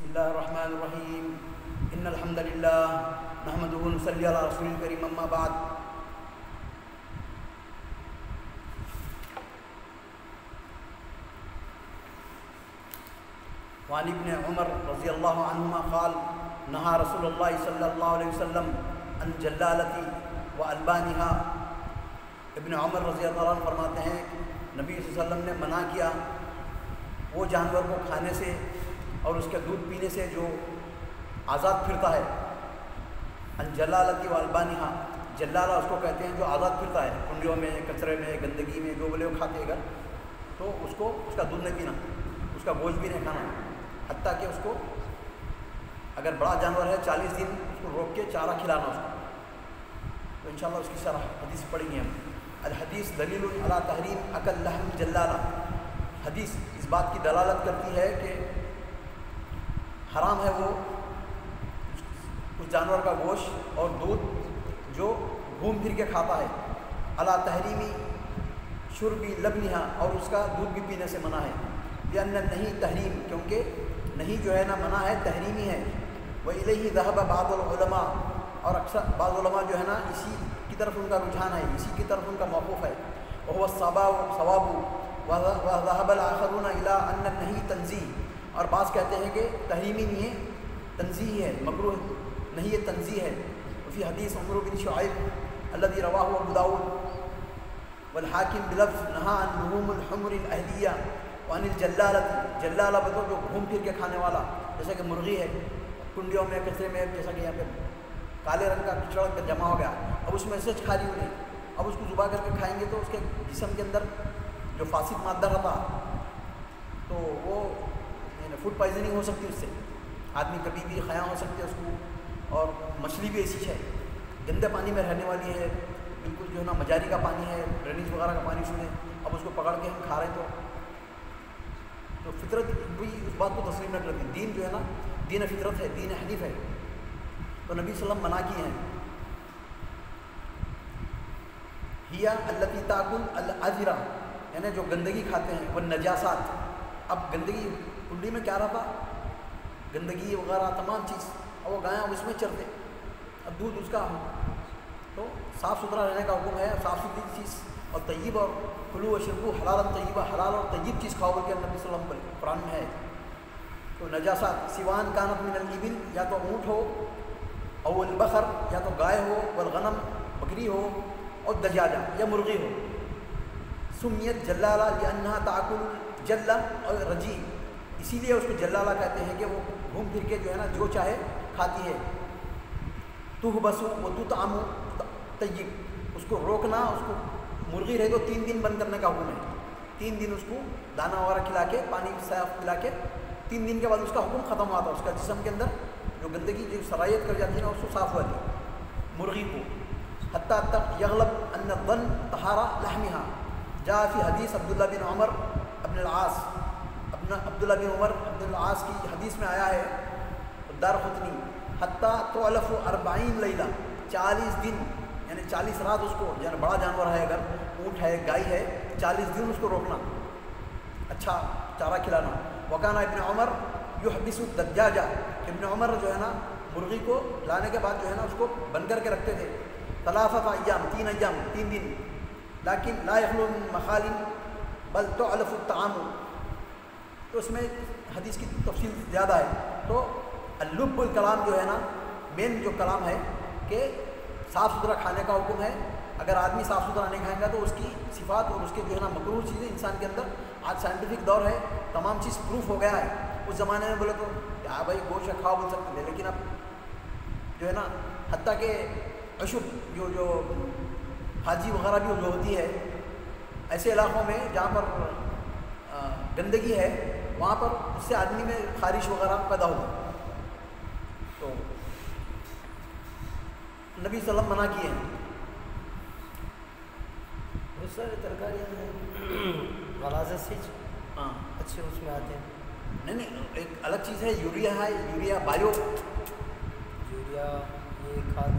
बसमीम इन अलहमदिल्ला नहमदूनसली रसूल करीम अम्मा बाद वानिबन उमर रज़ी अल्लाह अनहुमा क़ाल नहा रसूलुल्लाह सल्लल्लाहु अलैहि वसल्लम अन जल्लालती व अलबानिहा इब्न उमर रज़ी अल्लाह फरमाते हैं नबी सल्लल्लाहु वसल्लम ने मना किया वो जानवर को खाने से और उसके दूध पीने से जो आज़ाद फिरता है जल्लालती व अलबानिहा जल्लाला उसको कहते हैं जो आज़ाद फिरता है, कुंडियों में, कचरे में, गंदगी में, जो बोले वो खाते अगर तो उसको उसका दूध नहीं पीना, उसका गोश्त भी नहीं खाना हती कि उसको अगर बड़ा जानवर है, चालीस दिन उसको रोक के चारा खिलाना उसको। तो इन उसकी शरह, हदीस पढ़ेंगे हम। अल हदीस दलील अला तहरीम अकल जल्लाला। हदीस इस बात की दलालत करती है कि हराम है वो। उस जानवर का गोश्त और दूध जो घूम फिर के खाता है। अला तहरीमी शुर शुरबी, लबनिहा और उसका दूध भी पीने से मना है। या नहीं तहरीम, क्योंकि नहीं जो है ना मना है, तहरीमी है। वह इलही दहब बादलमा और अक्सर बादलमा जो है ना, इसी की तरफ़ उनका रुझान है, इसी की तरफ़ उनका मौक़ है। वह सबा सवाबू वह आखरून इला अन्न नहीं तंजी और बास कहते हैं कि तहरीमी नहीं है तंजी है, मकरू नहीं, ये तंजी है। उसी हदीस उमर बिन शुआब अल्लदी रवाह अबूदाऊद वलहाकिम बिलफ्स नहा अनहमरहदिया अनिल जल्लालत, जल्लाला बतो जो घूम फिर के खाने वाला, जैसा कि मुर्गी है, कुंडियों में, कचरे में, जैसा कि यहाँ पे काले रंग का किचड़ जमा हो गया। अब उसमें सच खा रही नहीं। अब उसको जुबा करके खाएँगे तो उसके जिसम के अंदर जो फासिद मादा रहता फ़ूड पॉइजनिंग हो सकती है उससे। आदमी कभी भी खया हो सकता है उसको। और मछली भी ऐसी है। गंदे पानी में रहने वाली है। बिल्कुल जो है ना, मजारी का पानी है ड्रेनेज वगैरह का पानी उसमें अब उसको पकड़ के हम खा रहे तो। तो फितरत भी उस बात को तस्लीम न करती दीन जो है ना, दीन फितरत है, दीन हनीफ है। तो नबी वसल्लम मना किए हैं। हिया अल्लती ताकुल अज़िरा यानी जो गंदगी खाते हैं, वह नजासात। अब गंदगी कुंडी में क्या रहता? गंदगी वगैरह, तमाम चीज़। और वो गायें उसमें चलते अब दूध उसका तो साफ़ सुथरा रहने का हुक्म है साफ़ सुथरी चीज़। और तय्यब और व शरबू हलाल तय्यबा हलाल और तय्यब चीज़ खाओ बोल के नबी वसल्लम कुरान में है। तो नजासा, सिवान कानत मिनल इबिल, या तो ऊँट हो और बखर, या तो गाय हो वलगनम बकरी हो, और दजाजा या मुर्गी हो। सुमियत जल्ला अन्ना ताकुल जल्ला और रज़ी इसीलिए उसको जल्लाला कहते हैं कि वो घूम फिर के जो है ना, जो चाहे खाती है। तुह बसु वो तू तामू तय्यब। उसको रोकना, उसको मुर्गी रहे तो तीन दिन बंद करने का हुक्म है। तीन दिन उसको दाना वगैरह खिला के, पानी साफ़ खिला के, तीन दिन के बाद उसका हुक्म ख़त्म हुआ था। उसका जिसम के अंदर जो गंदगी, जो सरायत कर जाती है ना, उसको साफ़ हुआ थी। मुर्गी को हती तक यगलब अन्न बन तहारा लहमिहा। जाफी हदीस अब्दुल्ला बिन उमर अब्न आस। अब्दुल्ला बिन उमर, अब्दुल आस की हदीस में आया है दर खुतनी हती तो अलफ़ अरबाइन लैला, चालीस दिन, यानी चालीस रात उसको, यानी बड़ा जानवर है अगर, ऊँट है, गाय है, चालीस दिन उसको रोकना अच्छा चारा खिलाना। वकाना इबन उमर यू हबिसुद्दाजा इबन उमर जो है ना, मुर्गी को लाने के बाद जो है ना, उसको बंद करके रखते थे। तलाफा तलाफत अयाम तीन अयाम तीन दिन। लाकिन लाखल मखालिन, बल तो अलफ़ाम तो उसमें हदीस की तफसील ज़्यादा है। तो अलुबुल कलाम जो है ना मेन जो कलाम है कि साफ़ सुथरा खाने का हुक्म है। अगर आदमी साफ़ सुथरा नहीं खाएगा तो उसकी सिफात और उसके जो है ना मकरूर चीज़ें इंसान के अंदर आज साइंटिफिक दौर है, तमाम चीज़ प्रूफ हो गया है। उस ज़माने में बोले तो हाँ भाई, गोश्त खाओ? बोल सकते थे। लेकिन अब जो है ना हती के अशुभ जो जो हाजी वगैरह भी जो होती है, ऐसे इलाक़ों में जहाँ पर गंदगी है वहाँ पर उससे आदमी में खारिश वगैरह पैदा होती नबी सलम मना किए हैं। बहुत सारे तरकारियाँ हैं। गलाजा सीज हाँ। अच्छे उसमें आते हैं। नहीं नहीं एक अलग चीज़ है यूरिया है यूरिया बायो। यूरिया ये खाद।